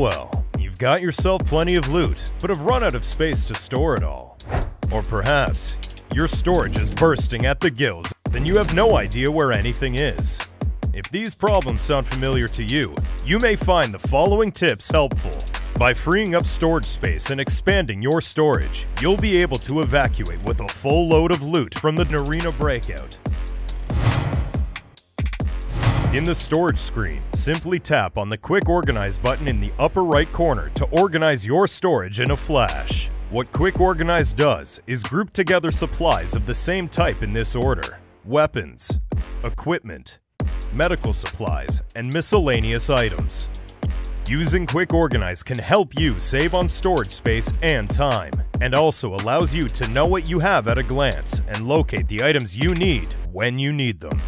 Well, you've got yourself plenty of loot, but have run out of space to store it all. Or perhaps, your storage is bursting at the gills, and you have no idea where anything is. If these problems sound familiar to you, you may find the following tips helpful. By freeing up storage space and expanding your storage, you'll be able to evacuate with a full load of loot from the Arena Breakout. In the storage screen, simply tap on the Quick Organize button in the upper right corner to organize your storage in a flash. What Quick Organize does is group together supplies of the same type in this order weapons, equipment, medical supplies, and miscellaneous items. Using Quick Organize can help you save on storage space and time, and also allows you to know what you have at a glance and locate the items you need when you need them.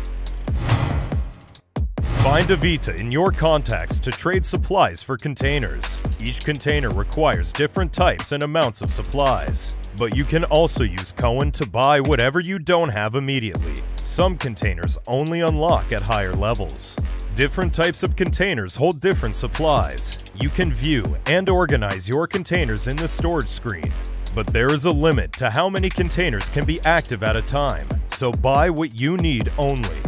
Find Avita in your contacts to trade supplies for containers. Each container requires different types and amounts of supplies. But you can also use Koen to buy whatever you don't have immediately. Some containers only unlock at higher levels. Different types of containers hold different supplies. You can view and organize your containers in the storage screen. But there is a limit to how many containers can be active at a time, so buy what you need only.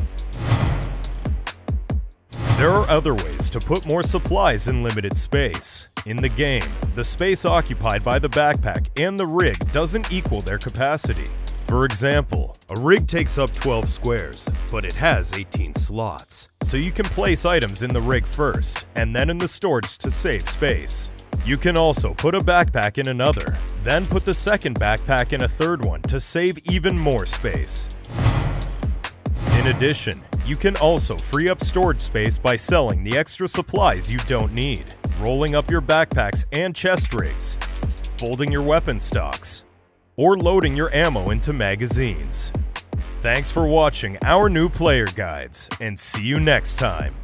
There are other ways to put more supplies in limited space. In the game, the space occupied by the backpack and the rig doesn't equal their capacity. For example, a rig takes up 12 squares, but it has 18 slots. So you can place items in the rig first, and then in the storage to save space. You can also put a backpack in another, then put the second backpack in a third one to save even more space. In addition, you can also free up storage space by selling the extra supplies you don't need, rolling up your backpacks and chest rigs, folding your weapon stocks, or loading your ammo into magazines. Thanks for watching our new player guides, and see you next time.